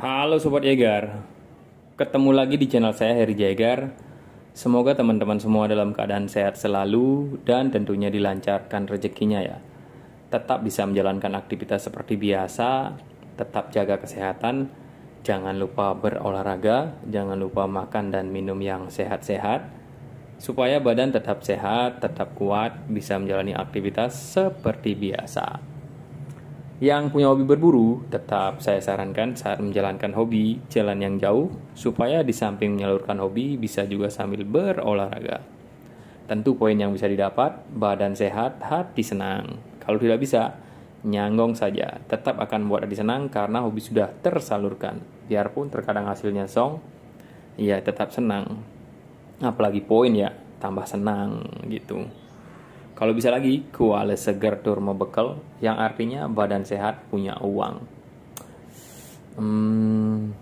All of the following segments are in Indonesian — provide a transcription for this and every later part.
Halo Sobat Jagar Ketemu lagi di channel saya Heri Jagar Semoga teman-teman semua dalam keadaan sehat selalu Dan tentunya dilancarkan rezekinya ya. Tetap bisa menjalankan aktivitas seperti biasa Tetap jaga kesehatan Jangan lupa berolahraga Jangan lupa makan dan minum yang sehat-sehat Supaya badan tetap sehat, tetap kuat Bisa menjalani aktivitas seperti biasa yang punya hobi berburu, tetap saya sarankan saat menjalankan hobi jalan yang jauh, supaya di samping menyalurkan hobi bisa juga sambil berolahraga. Tentu poin yang bisa didapat, badan sehat, hati senang. Kalau tidak bisa, nyanggong saja. Tetap akan membuat hati senang karena hobi sudah tersalurkan. Biarpun terkadang hasilnya song, ya tetap senang. Apalagi poin ya, tambah senang gitu. Kalau bisa lagi, kuala segar turma bekal, yang artinya badan sehat punya uang. Hmm,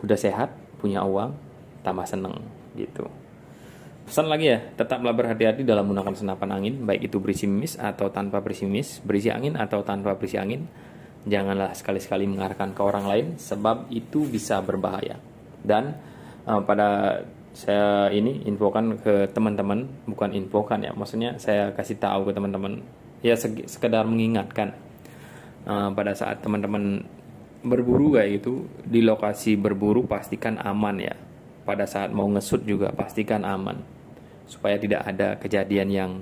udah sehat, punya uang, tambah seneng gitu. Pesan lagi ya, tetaplah berhati-hati dalam menggunakan senapan angin, baik itu berisi mis atau tanpa berisi mis, berisi angin atau tanpa berisi angin. Janganlah sekali-sekali mengarahkan ke orang lain, sebab itu bisa berbahaya. Dan uh, pada saya ini infokan ke teman-teman bukan infokan ya. Maksudnya saya kasih tahu ke teman-teman. Ya sekedar mengingatkan. Uh, pada saat teman-teman berburu kayak gitu di lokasi berburu pastikan aman ya. Pada saat mau ngesut juga pastikan aman. Supaya tidak ada kejadian yang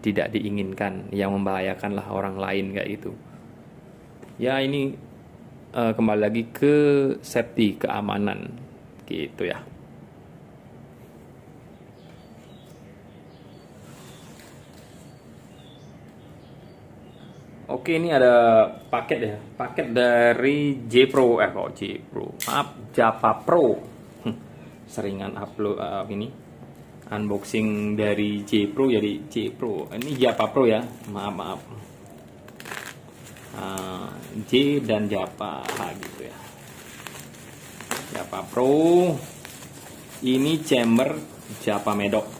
tidak diinginkan yang membahayakan lah orang lain kayak gitu. Ya ini uh, kembali lagi ke safety keamanan. Gitu ya Oke ini ada paket ya. Paket dari J Pro. Eh kok J Pro? Maaf Japa Pro. Hm, seringan upload uh, ini. Unboxing dari J Pro jadi J Pro. Ini Japa Pro ya. Maaf maaf. Uh, J dan Japa gitu ya. Japa Pro. Ini chamber Japa Medok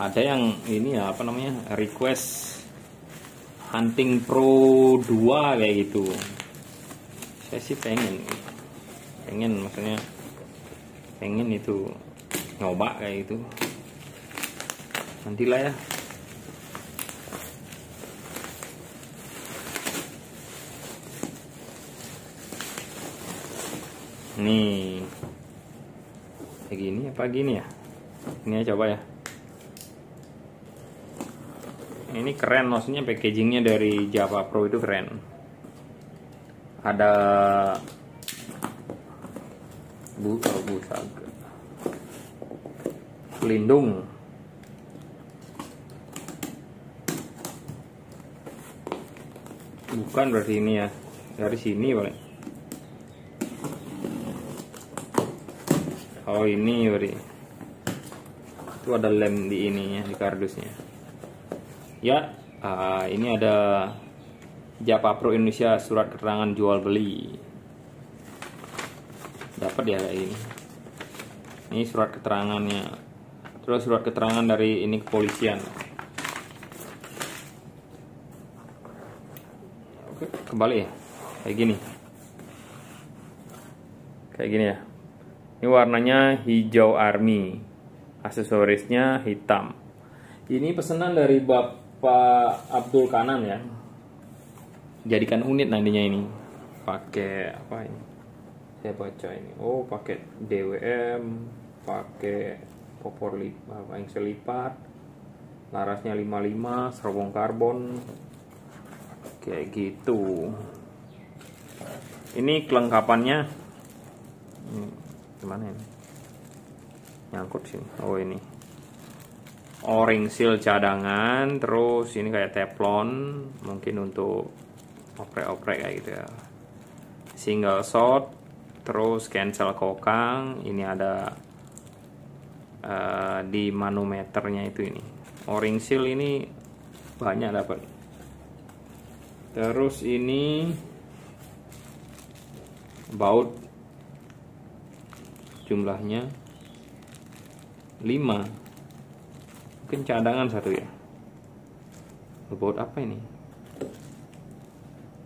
ada yang ini ya apa namanya request Hunting Pro 2 kayak gitu. Saya sih pengen. Pengen maksudnya pengen itu nyoba kayak gitu. Nantilah ya. Nih. Kayak gini apa gini ya? Ini ya coba ya ini keren maksudnya packagingnya dari Java Pro itu keren. Ada bu oh, pelindung. Bukan berarti ini ya dari sini boleh oh ini berarti. Itu ada lem di ininya di kardusnya Ya, uh, ini ada Japa Pro Indonesia surat keterangan jual beli. Dapat ya ini. Ini surat keterangannya. Terus surat keterangan dari ini kepolisian. Oke, kembali ya. Kayak gini. Kayak gini ya. Ini warnanya hijau army. Aksesorisnya hitam. Ini pesanan dari bab Pak Abdul Kanan ya? Jadikan unit nantinya ini. Pakai apa ini? Saya baca ini. Oh pakai DWM pakai popor lipat apa yang selipat larasnya 55 serobong karbon. Kayak gitu. Ini kelengkapannya? Ini gimana ini? Nyangkut sini. Oh ini o-ring seal cadangan terus ini kayak teflon mungkin untuk oprek-oprek kayak gitu ya. Single shot terus cancel kokang ini ada uh, di manometernya itu ini. O-ring seal ini banyak dapat. Terus ini baut jumlahnya 5 mungkin cadangan satu ya. Baut apa ini?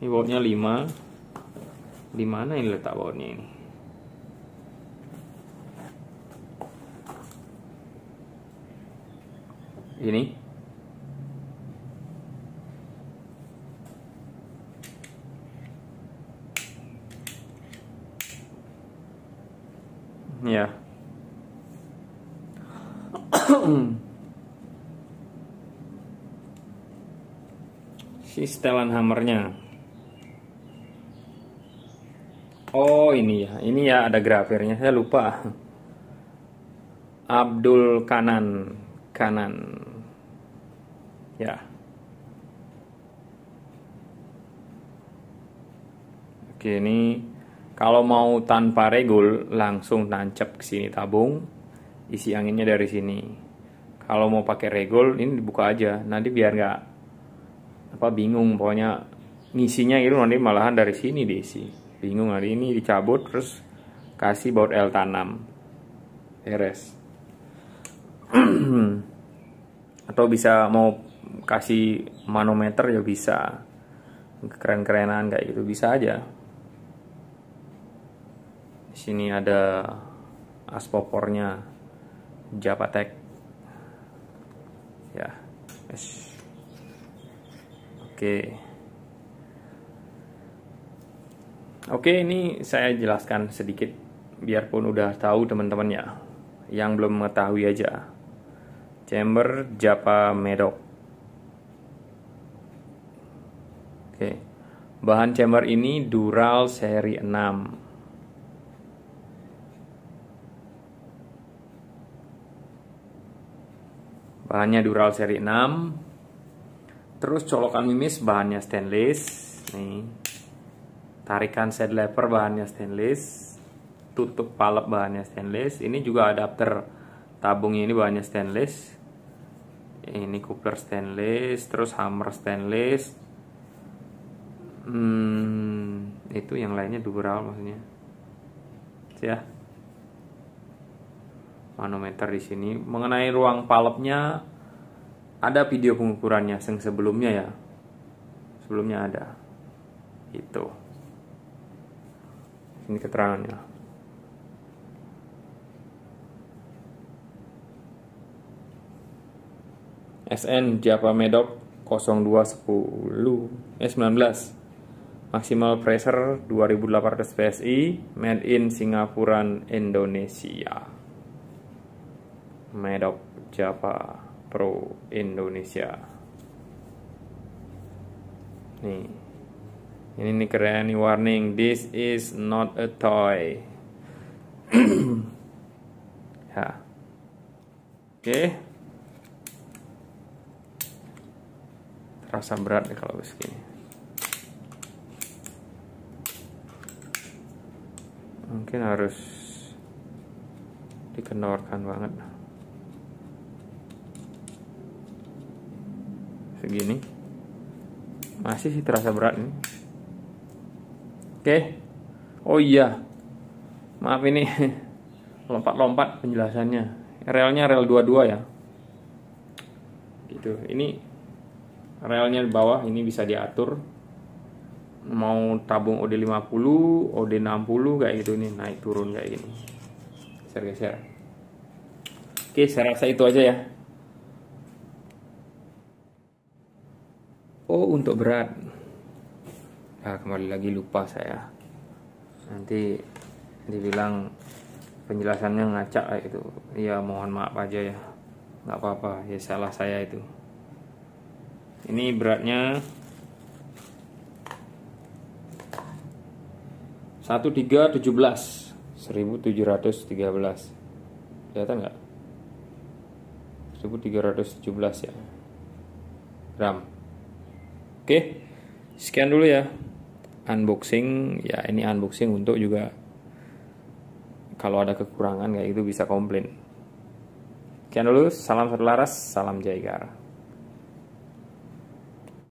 Ini bautnya 5 di mana ini letak bautnya ini? Ini ya si setelan hammernya. Oh ini ya. Ini ya ada grafirnya. Saya lupa. Abdul Kanan. Kanan. Ya. Oke ini kalau mau tanpa regul, langsung tancap ke sini tabung, isi anginnya dari sini. Kalau mau pakai regul, ini dibuka aja. Nanti biar nggak apa bingung, pokoknya ngisinya itu nanti malahan dari sini diisi. Bingung hari ini dicabut terus kasih baut L tanam. Beres. Atau bisa mau kasih manometer ya bisa. Keren-kerenan kayak gitu bisa aja sini ada aspopornya Japatek ya yes. Oke. Oke ini saya jelaskan sedikit biarpun udah tahu teman-teman ya yang belum mengetahui aja. Chamber Japa Medok oke. Bahan chamber ini Dural seri 6 bahannya Dural seri 6 terus colokan mimis bahannya stainless. Nih. Tarikan set lever bahannya stainless. Tutup palep bahannya stainless. Ini juga adapter tabung ini bahannya stainless. Ini coupler stainless terus hammer stainless. Hmm, itu yang lainnya Dural maksudnya. Ya. Manometer di sini. Mengenai ruang palepnya ada video pengukurannya yang sebelumnya ya. Sebelumnya ada. Itu. Ini keterangannya. SN Java Medok 0210 eh 19 maksimal pressure 2800 PSI made in Singapura Indonesia Medok Java Pro Indonesia nih. Ini nih keren nih warning. This is not a toy. Ya. Oke. Okay. terasa berat nih kalau begini mungkin harus dikendorkan banget segini masih sih terasa berat nih. Oke. Oh iya. Maaf ini. Lompat-lompat penjelasannya. Relnya rel 22 ya. Gitu. Ini relnya di bawah ini bisa diatur. Mau tabung OD50 OD60 kayak gitu nih. Naik turun kayak gini. Geser-geser. Oke saya rasa itu aja ya oh untuk berat. Nah kembali lagi lupa saya. Nanti dibilang penjelasannya ngacak itu ya mohon maaf aja ya. Nggak apa-apa ya salah saya itu. Ini beratnya 1317 1713 kelihatan nggak? 1317 ya. Gram Oke, sekian dulu ya unboxing. Ya ini unboxing untuk juga kalau ada kekurangan kayak itu bisa komplain. Sekian dulu, salam satu salam Jaigar.